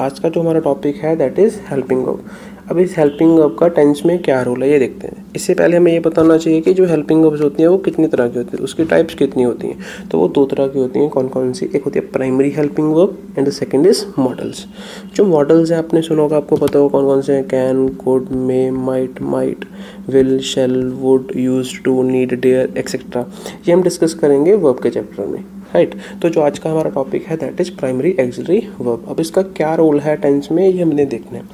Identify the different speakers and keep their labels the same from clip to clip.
Speaker 1: आज का जो हमारा टॉपिक है दैट इज़ हेल्पिंग वर्ब अब इस हेल्पिंग वर्ब का टेंस में क्या रोल है, ये देखते हैं। इससे पहले हमें ये बताना चाहिए कि जो हेल्पिंग वर्ब्स होती हैं, वो कितनी तरह की होती है, उसकी टाइप्स कितनी होती हैं। तो वो दो तरह की होती हैं कौन कौन सी? एक होती है primary helping verb and the second is modals जो मॉडल्स हैं, आपने सुना होगा, आपको पता होगा कौन कौन से हैं। Can could may might might will shall would use to need dare etcetera ये हम डिस्कस करेंगे वर्ब के चैप्टर में। राइट तो जो आज का हमारा टॉपिक है that is primary auxiliary verb अब इसका क्या रोल है टेंस में, ये हमने देखना है।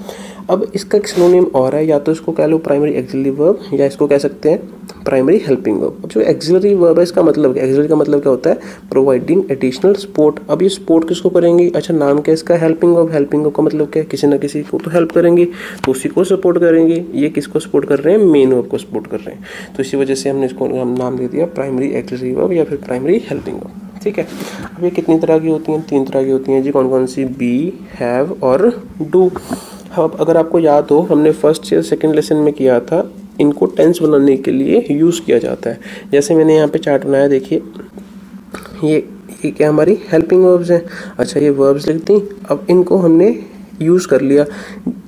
Speaker 1: अब इसका एक सिनोनिम और है, या तो इसको कह लो प्राइमरी एक्सिलरी वर्ब या इसको कह सकते हैं प्राइमरी हेल्पिंग वर्ब अब जो एक्सिलरी वर्ब है, इसका मतलब क्या एक्सिलरी का मतलब क्या होता है? प्रोवाइडिंग एडिशनल सपोर्ट अब ये सपोर्ट किसको करेंगी? अच्छा नाम क्या इसका? हेल्पिंग वर्ब हेल्पिंग वर्ब का मतलब क्या है? किसी ना किसी को तो हेल्प करेंगी तो उसी को सपोर्ट करेंगे। ये किसको सपोर्ट कर रहे हैं? मेन वर्ब को सपोर्ट कर रहे हैं। तो इसी वजह से हमने इसको नाम दे दिया प्राइमरी एक्सिलरी वर्ब या फिर प्राइमरी हेल्पिंग वर्ब ठीक है? अब ये कितनी तरह की होती हैं? तीन तरह की होती हैं जी। कौन कौन सी? बी हैव और डू अब अगर आपको याद हो, हमने फ़र्स्ट या सेकेंड लेसन में किया था, इनको टेंस बनाने के लिए यूज़ किया जाता है। जैसे मैंने यहाँ पे चार्ट बनाया, देखिए। ये ये क्या हमारी हेल्पिंग वर्ब्स हैं? अच्छा ये वर्ब्स लिख दी अब इनको हमने यूज़ कर लिया।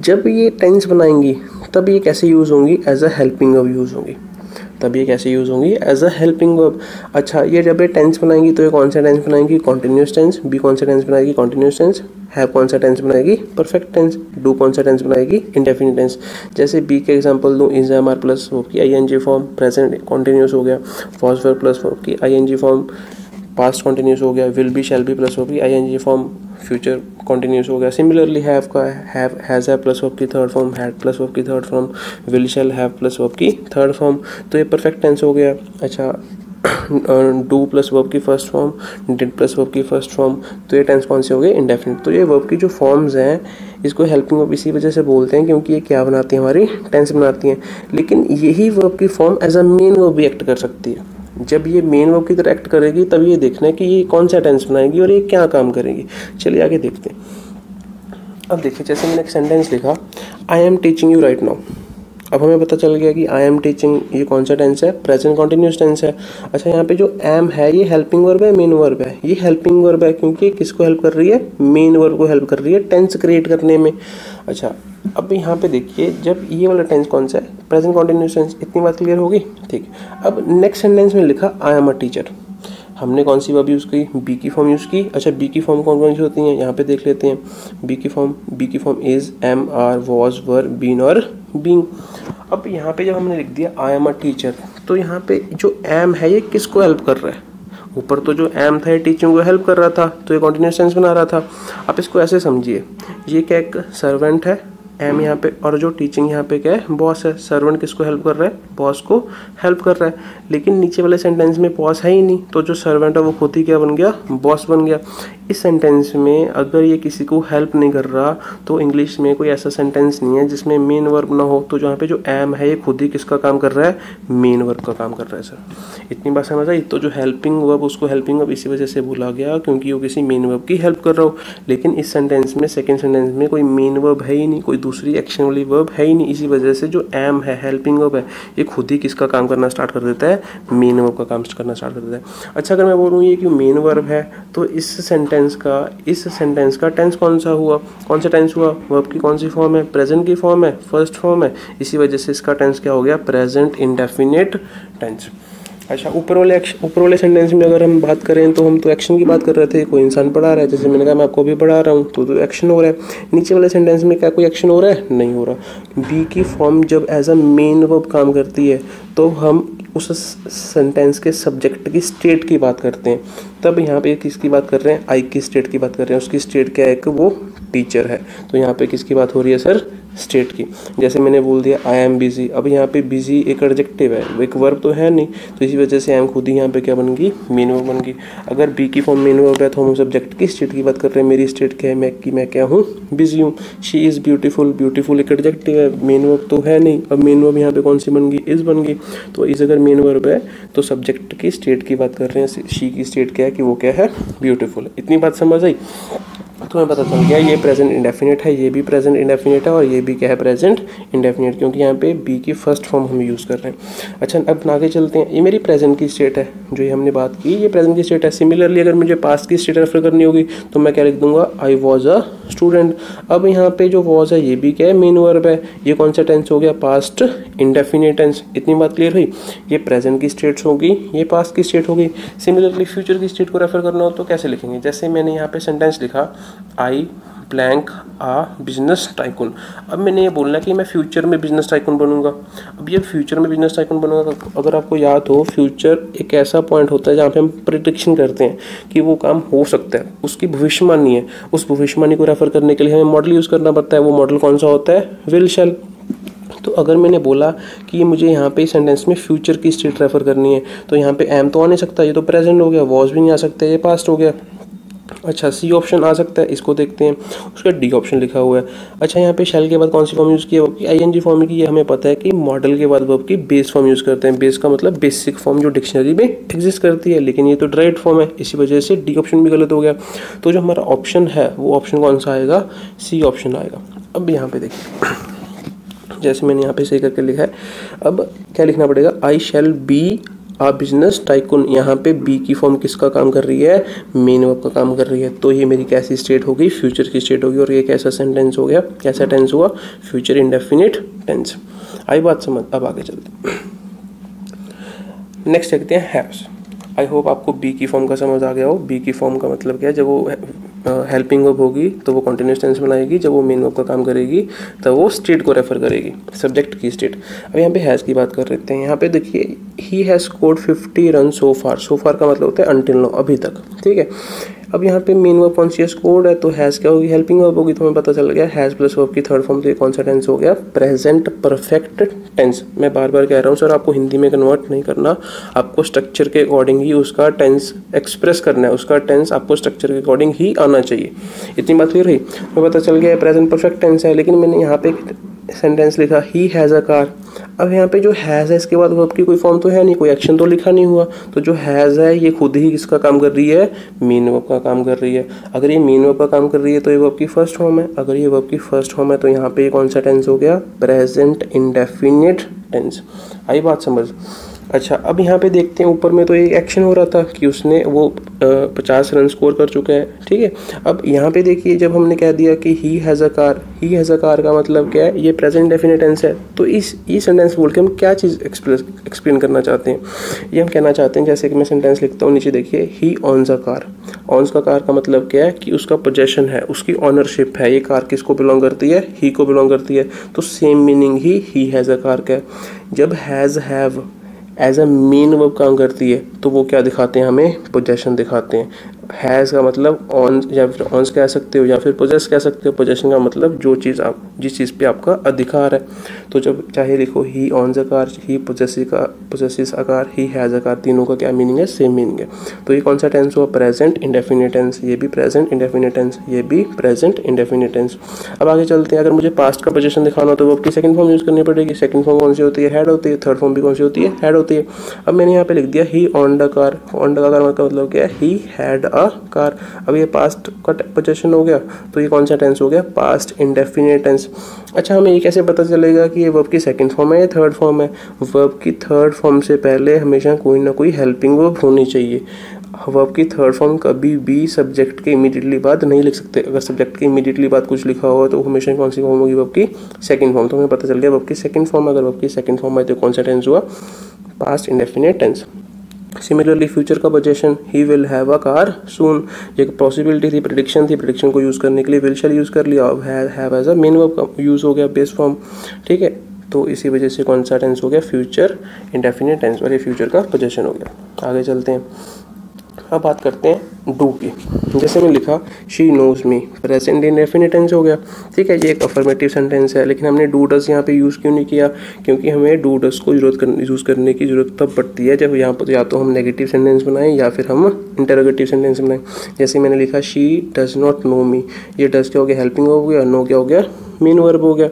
Speaker 1: जब ये टेंस बनाएँगी, तब ये कैसे यूज़ होंगी? As a helping verb use होंगी। तब ये कैसे यूज़ होंगी? एज अ हेल्पिंग वर्ब अच्छा ये जब ये टेंस बनाएँगी तो ये कौन सा टेंस बनाएँगी? कॉन्टीन्यूस टेंस बी कौन सा टेंस बनाएगी? कॉन्टिन्यूस टेंस हैव कौन सा टेंस बनाएगी? परफेक्ट टेंस डू कौन सा टेंस बनाएगी? इंडेफिनिट टेंस जैसे बी के एग्ज़ाम्पल दूँ is am are plus verb की I N G form present continuous हो गया. फॉर्स वर्ब प्लस वर्ब की I N G form past continuous हो गया will be shall be plus होगी। I N G form future continuous हो गया। Similarly have का हैव हैज़ है प्लस वर्ब की third form had plus verb की third form will shall have plus verb की थर्ड फॉर्म तो ये परफेक्ट टेंस हो गया। अच्छा डू प्लस वर्ब की first form did plus verb की फ़र्स्ट फॉर्म तो ये टेंस कौन से हो गए इंडेफिनिट तो ये वर्ब की जो फॉर्म्स हैं, इसको हेल्पिंग वर्ब इसी वजह से बोलते हैं, क्योंकि ये क्या बनाती है हमारी? टेंस बनाती हैं। लेकिन यही वर्ब की form as a main verb भी एक्ट कर सकती है। जब ये मेन वर्ब की तरह एक्ट करेगी, तब ये देखना है कि ये कौन सा टेंस बनाएगी और ये क्या काम करेगी। चलिए आगे देखते हैं। अब देखिए, जैसे मैंने एक सेंटेंस लिखा I am teaching you right now अब हमें पता चल गया कि आई एम टीचिंग ये कौन सा टेंस है? प्रेजेंट कॉन्टिन्यूस टेंस है। अच्छा यहाँ पे जो एम है, ये हेल्पिंग वर्ब है मेन वर्ब है? ये हेल्पिंग वर्ब है क्योंकि किसको हेल्प कर रही है? मेन वर्ब को हेल्प कर रही है टेंस क्रिएट करने में। अच्छा अब यहाँ पे देखिए, जब ये वाला टेंस कौन सा है? प्रेजेंट कॉन्टिन्यूस टेंस इतनी बात क्लियर होगी? ठीक। अब नेक्स्ट सेंटेंस में लिखा आई एम अ टीचर हमने कौन सी वर्ब यूज़ की? बी की फॉर्म यूज़ की। अच्छा बी की फॉर्म कौन कौन सी होती हैं? यहाँ पे देख लेते हैं। बी की फॉर्म बी की form is am are was were been और बींग अब यहाँ पे जब हमने लिख दिया आई एम अ टीचर तो यहाँ पे जो एम है, ये किसको हेल्प कर रहा है? ऊपर तो जो एम था, ये टीचिंग को हेल्प कर रहा था तो ये कॉन्टीन्यूस टेंस बना रहा था। आप इसको ऐसे समझिए। ये क्या एक सर्वेंट है? एम यहाँ पे, और जो टीचिंग यहाँ पे क्या है बॉस है सर्वेंट किसको हेल्प कर रहा है? बॉस को हेल्प कर रहा है। लेकिन नीचे वाले सेंटेंस में बॉस है ही नहीं तो जो सर्वेंट है वो खुद ही क्या बन गया? बॉस बन गया। इस सेंटेंस में अगर ये किसी को हेल्प नहीं कर रहा तो इंग्लिश में कोई ऐसा सेंटेंस नहीं है जिसमें मेन वर्ब ना हो तो जहाँ पे जो एम है, ये खुद ही किसका काम कर रहा है? मेन वर्ब का काम कर रहा है सर इतनी बात समझ आई? तो जो हेल्पिंग वर्ब उसको हेल्पिंग वर्ब इसी वजह से बोला गया, क्योंकि वो किसी मेन वर्ब की हेल्प कर रहा हो। लेकिन इस सेंटेंस में सेकेंड सेंटेंस में कोई मेन वर्ब है ही नहीं, कोई दूसरी एक्शन वाली वर्ब है ही नहीं, इसी वजह से जो एम है हेल्पिंग वर्ब है, ये खुद ही किसका काम करना स्टार्ट कर देता है? मेन वर्ब का काम करना स्टार्ट कर देता है। अच्छा अगर मैं बोलूँ ये कि मेन वर्ब है तो इस सेंटेंस का, इस सेंटेंस का टेंस कौन सा हुआ? कौन सा टेंस हुआ? वर्ब की कौन सी फॉर्म है? प्रेजेंट की फॉर्म है फ़र्स्ट फॉर्म है। इसी वजह से इसका टेंस क्या हो गया? प्रेजेंट इंडेफिनेट टेंस अच्छा ऊपर वाले ऊपर वाले सेंटेंस में अगर हम बात करें तो हम तो एक्शन की बात कर रहे थे कोई इंसान पढ़ा रहा है जैसे मैंने कहा मैं आपको भी पढ़ा रहा हूँ तो, तो एक्शन हो रहा है। नीचे वाले सेंटेंस में क्या कोई एक्शन हो रहा है? नहीं हो रहा। बी की फॉर्म जब एज अ मेन वर्ब काम करती है तो हम उस सेंटेंस के सब्जेक्ट की स्टेट की बात करते हैं। तब यहाँ पे किसकी बात कर रहे हैं? आई की स्टेट की बात कर रहे हैं। उसकी स्टेट क्या है? कि वो टीचर है। तो यहाँ पे किसकी बात हो रही है, सर? स्टेट की। जैसे मैंने बोल दिया आई एम बिज़ी अब यहाँ पे बिज़ी एक एडजेक्टिव है। एक वर्ब तो है नहीं। तो इसी वजह से आई एम खुद ही यहाँ पे क्या बन गई? मेन वर्ब बन गई। अगर बी की फॉर्म मेन वर्ब है तो हम सब्जेक्ट की स्टेट की बात कर रहे हैं। मेरी स्टेट क्या है? मैं की, मैं क्या हूँ? बिज़ी हूँ। शी इज़ ब्यूटीफुल ब्यूटीफुल एक एडजेक्टिव है। मेन वर्ब तो है नहीं। अब मेन वर्ब यहाँ पे कौन सी बन गई? इज़ बन गई। तो इज़ अगर मेन वर्ब है तो सब्जेक्ट की स्टेट की बात कर रहे हैं। शी की स्टेट क्या है? कि वो क्या है? ब्यूटीफुल इतनी बात समझ आई? तो हमें पता चल गया, ये प्रेजेंट इंडेफिनिट है, ये भी प्रेजेंट इंडेफिनिट है और ये भी क्या है प्रेजेंट इंडेफिनिट क्योंकि यहाँ पे बी की फ़र्स्ट फॉर्म हम यूज़ कर रहे हैं। अच्छा अब आगे चलते हैं। ये मेरी प्रेजेंट की स्टेट है, जो ये हमने बात की। ये प्रेजेंट की स्टेट है। सिमिलरली अगर मुझे पास्ट की स्टेट रेफर करनी होगी तो मैं क्या लिख दूँगा? आई वॉज़ अ स्टूडेंट अब यहाँ पे जो वॉज़ है, ये भी क्या है? मेन वर्ब है। ये कौन सा टेंस हो गया? पास्ट इंडेफिनिट टेंस इतनी बात क्लियर हुई? ये प्रेजेंट की स्टेट्स होगी, ये पास्ट की स्टेट होगी। सिमिलरली फ्यूचर की स्टेट को रेफर करना हो तो कैसे लिखेंगे? जैसे मैंने यहाँ पे सेंटेंस लिखा I blank a business tycoon अब मैंने ये बोलना कि मैं फ्यूचर में बिज़नेस टाइकून बनूँगा। अब ये फ्यूचर में बिज़नेस टाइकून बनूँगा, अगर आपको याद हो फ्यूचर एक ऐसा पॉइंट होता है जहाँ पे हम प्रिडिक्शन करते हैं कि वो काम हो सकता है। उसकी भविष्यवाणी है। उस भविष्यवाणी को रेफर करने के लिए हमें मॉडल यूज़ करना पड़ता है। वो मॉडल कौन सा होता है? विल शेल तो अगर मैंने बोला कि मुझे यहाँ पे सेंटेंस में फ्यूचर की स्टेट रेफर करनी है तो यहाँ पे एम तो आ नहीं सकता। ये तो प्रेजेंट हो गया वॉज़ भी नहीं आ सकता, ये पास्ट हो गया। अच्छा सी ऑप्शन आ सकता है, इसको देखते हैं। उसका डी ऑप्शन लिखा हुआ है। अच्छा यहाँ पे शेल के बाद कौन सी फॉर्म यूज़ किया? की आई एन जी फॉर्म की हमें पता है कि मॉडल के बाद वर्ब की बेस फॉर्म यूज़ करते हैं। बेस का मतलब बेसिक फॉर्म जो डिक्शनरी में एग्जिस्ट करती है, लेकिन ये तो डायरेक्ट फॉर्म है, इसी वजह से डी ऑप्शन भी गलत हो गया। तो जो हमारा ऑप्शन है, वो ऑप्शन कौन सा आएगा? सी ऑप्शन आएगा। अब यहाँ पे देखिए। जैसे मैंने यहाँ पे सही करके लिखा है। अब क्या लिखना पड़ेगा? I shall be a business tycoon यहाँ पे बी की फॉर्म किसका काम कर रही है? मेन वर्ब का काम कर रही है। तो ये मेरी कैसी स्टेट होगी फ्यूचर की स्टेट होगी और ये कैसा सेंटेंस हो गया? कैसा टेंस हुआ? फ्यूचर इंडेफिनिट टेंस आई बात समझ, अब आगे चलते नेक्स्ट देखते हैं हैव्स आई होप आपको बी की फॉर्म का समझ आ गया हो। बी की फॉर्म का मतलब क्या है, जब वो हेल्पिंग वर्ब होगी तो वो कॉन्टिन्यूस टेंस बनाएगी। जब वो मेन वर्ब का काम करेगी तो वो स्टेट को रेफर करेगी सब्जेक्ट की स्टेट अब यहाँ पे हैज़ की बात कर लेते हैं। यहाँ पे देखिए he has scored fifty run so far so far का मतलब होता है अनटिल नो अभी तक। ठीक है? अब यहाँ पे मेन वर्ब कॉन्शियस कोड है? तो हैज़ क्या होगी? हेल्पिंग वर्ब होगी तो हमें पता चल गया। हैज़ प्लस वर्ब की थर्ड फॉर्म तो ये कौन सा टेंस हो गया। प्रेजेंट परफेक्ट टेंस मैं बार बार कह रहा हूँ सर आपको हिंदी में कन्वर्ट नहीं करना। आपको स्ट्रक्चर के अकॉर्डिंग ही उसका टेंस एक्सप्रेस करना है। उसका टेंस आपको स्ट्रक्चर के अकॉर्डिंग ही आना चाहिए। इतनी बात क्लियर रही? हमें पता चल गया प्रेजेंट परफेक्ट टेंस है, लेकिन मैंने यहाँ पे सेंटेंस लिखा ही हैज़ अ कार अब यहाँ पे जो हैज़ है, इसके बाद वर्ब की कोई फॉर्म तो है नहीं, कोई एक्शन तो लिखा नहीं हुआ। तो जो हैज़ है, ये खुद ही किसका काम कर रही है? मीन वर्ब का काम कर रही है। अगर ये मीन वर्ब का काम कर रही है तो ये वर्ब की फ़र्स्ट फॉर्म है। अगर ये वर्ब की फ़र्स्ट फॉर्म है तो यहाँ पे कौन सा टेंस हो गया? प्रेजेंट इंडेफिनिट टेंस आई बात समझ। अच्छा अब यहाँ पे देखते हैं, ऊपर में तो एक एक्शन हो रहा था कि उसने वो पचास रन स्कोर कर चुका है, ठीक है? अब यहाँ पे देखिए, जब हमने कह दिया कि he has a car he has a car का मतलब क्या है? ये प्रेजेंट डेफिनेट टेंस है। तो इस, ये सेंटेंस बोल के हम क्या चीज़ एक्सप्लेन करना चाहते हैं? ये हम कहना चाहते हैं, जैसे कि मैं सेंटेंस लिखता हूँ, नीचे देखिए ही ऑनस अ कार ऑनस का कार का मतलब क्या है? कि उसका पोजेशन है, उसकी ऑनरशिप है। ये कार किसको बिलोंग करती है? ही को बिलोंग करती है। तो सेम मीनिंग ही ही हैज़ अ कार का है। जब has have as a main verb काम करती है तो वो क्या दिखाते हैं हमें? पोजेशन दिखाते हैं। हैज़ का मतलब ऑन या फिर ऑनस कह सकते हो, या फिर पोजेस कह सकते हो। पोजेशन का मतलब जो चीज़ आप, जिस चीज़ पे आपका अधिकार है। तो जब चाहे लिखो ही ऑन अकार ही पोजेसी का पोजेसिस आकार ही हैज़ अकार तीनों का क्या मीनिंग है? सेम मीनिंग है। तो ये कौन सा टेंस हुआ? प्रेजेंट इंडेफिनिट टेंस ये भी प्रेजेंट इंडेफिनिट टेंस ये भी प्रेजेंट इंडेफिनिट टेंस अब आगे चलते हैं। अगर मुझे पास्ट का पोजेशन दिखाना हो तो वो आपकी सेकंड फॉर्म यूज़ करनी पड़ेगी। सेकंड फॉर्म कौन सी होती है? हेड होती है। थर्ड फॉर्म भी कौन सी होती है? हेड होती है। अब मैंने यहाँ पे लिख दिया he on the car on the car का मतलब क्या है? He had a car. अब ये पास्ट का पोजेशन हो गया तो ये कौन सा टेंस हो गया? पास्ट इंडेफिनिट टेंस अच्छा हमें ये कैसे पता चलेगा कि ये वर्ब की सेकंड फॉर्म है या थर्ड फॉर्म है? वर्ब की थर्ड फॉर्म से पहले हमेशा कोई ना कोई हेल्पिंग वर्ब होनी चाहिए। वर्ब की थर्ड फॉर्म कभी भी सब्जेक्ट के इमीडिएटली बाद नहीं लिख सकते। अगर सब्जेक्ट के इमीडिएटली बाद कुछ लिखा हुआ तो हमेशा कौन सी फॉर्म होगी वर्ब की? सेकंड फॉर्म तो हमें पता चल गया वर्ब की सेकंड फॉर्म अगर वर्ब की सेकंड फॉर्म है तो कौन सा टेंस हुआ? Past indefinite tense similarly future का possession he will have a car soon ये पॉसिबिलिटी थी प्रडिक्शन थी प्रडिक्शन को यूज़ करने के लिए विल शैल यूज़ कर लिया। Have as a main verb use हो गया बेस फॉर्म ठीक है? तो इसी वजह से कौन सा टेंस हो गया फ्यूचर इंडेफिनेट टेंस और ये फ्यूचर का पोजेशन हो गया। आगे चलते हैं। अब बात करते हैं डू की। जैसे मैं लिखा she knows me present indefinite tense हो गया। ठीक है ये एक अफर्मेटिव सेंटेंस है लेकिन हमने डू डस यहाँ पे यूज़ क्यों नहीं किया? क्योंकि हमें डू डस को ज़रूरत कर, यूज़ करने की ज़रूरत तब पड़ती है जब यहाँ पर या तो हम नेगेटिव सेंटेंस बनाएँ या फिर हम इंटरोगेटिव सेंटेंस बनाएँ। जैसे मैंने लिखा she does not know me ये डस क्या हो गया? हेल्पिंग हो गया नो क्या हो गया? मीन वर्ब हो गया।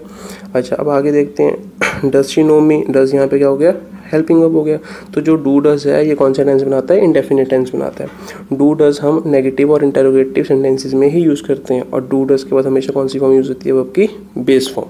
Speaker 1: अच्छा अब आगे देखते हैं। Does she know me does यहाँ पे क्या हो गया? हेल्पिंग वर्ब हो गया। तो जो डू डज है, ये कौन सा टेंस बनाता है? इंडेफिनेट टेंस बनाता है। डू डज हम नेगेटिव और इंटेरोगेटिव सेंटेंसेज में ही यूज़ करते हैं। और डू डज के बाद हमेशा कौन सी फॉर्म यूज़ होती है? वर्ब की बेस फॉर्म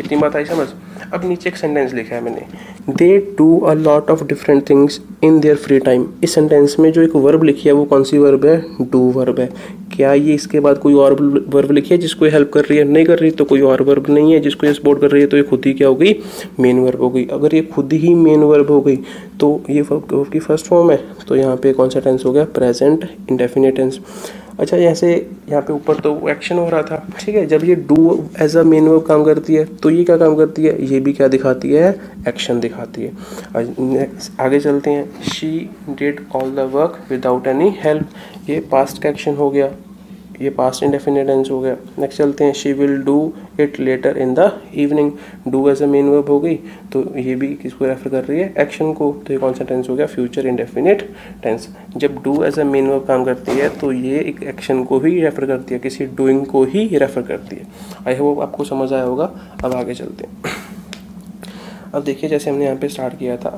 Speaker 1: इतनी बात आई समझ? अब नीचे एक सेंटेंस लिखा है मैंने। They do a lot of different things in their free time इस सेंटेंस में जो एक वर्ब लिखी है, वो कौन सी वर्ब है? डू वर्ब है। क्या ये इसके बाद कोई और वर्ब लिखी है जिसको हेल्प कर रही है? नहीं कर रही तो कोई और वर्ब नहीं है जिसको ये सपोर्ट कर रही है तो ये खुद ही क्या हो गई? मेन वर्ब हो गई। अगर ये खुद ही मेन वर्ब हो गई तो ये वर्ब की फ़र्स्ट फॉर्म है तो यहाँ पे कौन सा टेंस हो गया प्रेजेंट इंडेफिनेट टेंस अच्छा जैसे यहाँ पे ऊपर तो एक्शन हो रहा था। ठीक है, जब ये do as a main verb काम करती है तो ये क्या काम करती है? ये भी क्या दिखाती है? एक्शन दिखाती है। आगे चलते हैं। She did all the work without any help ये पास्ट का एक्शन हो गया। ये पास्ट इंडेफिनेट टेंस हो गया। नेक्स्ट चलते हैं। She will do it later in the evening do as a main verb हो गई। तो ये भी किसको रेफर कर रही है? एक्शन को। तो ये कौन सा टेंस हो गया? फ्यूचर इंडेफिनेट टेंस जब do as a main verb काम करती है तो ये एक एक्शन को ही रेफर करती है। किसी डूइंग को ही रेफर करती है। आई होप आपको समझ आया होगा। अब आगे चलते हैं। अब देखिए, जैसे हमने यहाँ पे स्टार्ट किया था,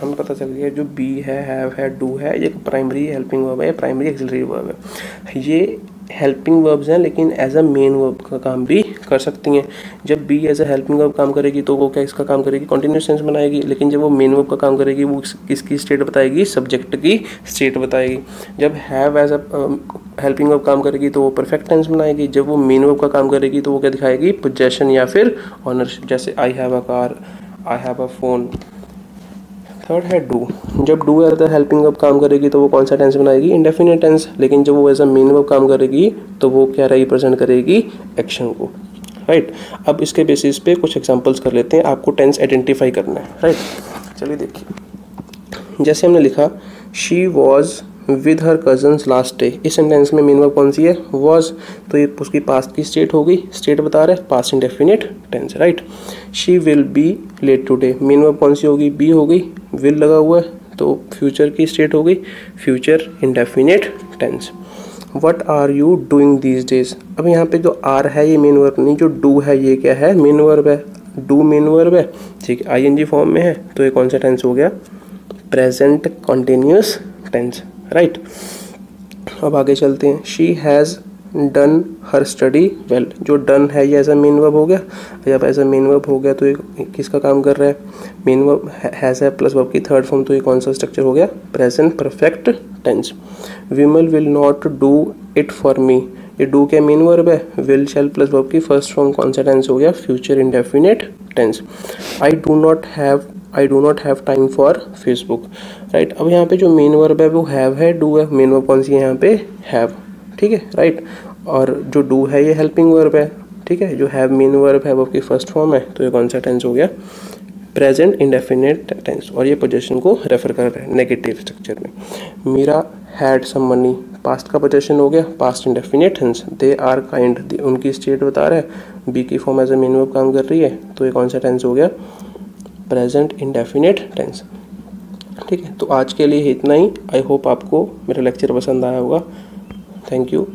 Speaker 1: हमें पता चल गया जो बी है हैव है डू है, ये प्राइमरी हेल्पिंग वर्ब है प्राइमरी एक्सिलरी वर्ब है। ये हेल्पिंग वर्ब्स हैं, लेकिन एज अ मेन वर्ब का काम भी कर सकती हैं। जब be as a helping verb काम करेगी तो वो क्या इसका काम करेगी? कंटिन्यूस टेंस बनाएगी, लेकिन जब वो मेन वर्ब का काम करेगी, वो किसकी स्टेट बताएगी सब्जेक्ट की स्टेट बताएगी। जब have as a helping verb काम करेगी तो वो परफेक्ट टेंस बनाएगी। जब वो मेन वर्ब का काम करेगी तो वो क्या दिखाएगी? पोजेशन या फिर ऑनरशिप जैसे I have a car I have a phone third है डू जब do as the helping verb काम करेगी तो वो कौन सा टेंस बनाएगी? इंडेफिनेट टेंस लेकिन जब वो एज अ मेन वर्ब काम करेगी तो वो क्या रिप्रेजेंट करेगी? एक्शन को। Right right? अब इसके बेसिस पे कुछ एग्जांपल्स कर लेते हैं। आपको टेंस आइडेंटिफाई करना है। Right right? चलिए देखिए। जैसे हमने लिखा she was with her cousins last day इस सेंटेंस में मेन वर्ब कौन सी है? वॉज़ तो ये उसकी पास्ट की स्टेट होगी। स्टेट बता रहे past indefinite tense right she will be late today main verb कौन सी होगी? बी हो गई विल लगा हुआ है तो फ्यूचर की स्टेट हो गई future indefinite tense what are you doing these days अब यहाँ पे जो आर है, ये मेन वर्ब नहीं, जो डू है, ये क्या है? मेन वर्ब है। डू मेन वर्ब है। ठीक है आई एन जी फॉर्म में है। तो ये कौन सा टेंस हो गया? Present continuous tense right? अब आगे चलते हैं। She has done her study well जो डन है, ये एज अ मेन वर्ब हो गया। जब एज अ मेन वर्ब हो गया तो ये किसका काम कर रहा है? मेन वर्ब हैज़ है प्लस वर्ब की थर्ड फॉर्म तो ये कौन सा स्ट्रक्चर हो गया? Present perfect tense Vimal will not do it for me ये डू क्या मेन वर्ब है? विल शेल प्लस वर्ब की फ़र्स्ट फॉर्म कौन सा टेंस हो गया? Future indefinite tense I do not have I do not have time for Facebook right अब यहाँ पे जो मेन वर्ब है, वो हैव है डू है मेन वर्ब कौन सी है यहाँ पे? हैव ठीक है राइट और जो डू है, ये हेल्पिंग वर्ब है, ठीक है? जो हैव मेन वर्ब है, वो की फ़र्स्ट फॉर्म है तो ये कौन सा टेंस हो गया। प्रेजेंट इंडेफिनेट टेंस और ये पोजेशन को रेफर कर रहे हैं नेगेटिव स्ट्रक्चर में। Meera had some money past का पोजेशन हो गया past indefinite tense they are kind उनकी स्टेट बता रहा है बी की form as a main verb काम कर रही है तो ये कौन सा टेंस हो गया। प्रेजेंट इंडेफिनेट टेंस ठीक है? तो आज के लिए इतना ही. आई होप आपको मेरा लेक्चर पसंद आया होगा. Thank you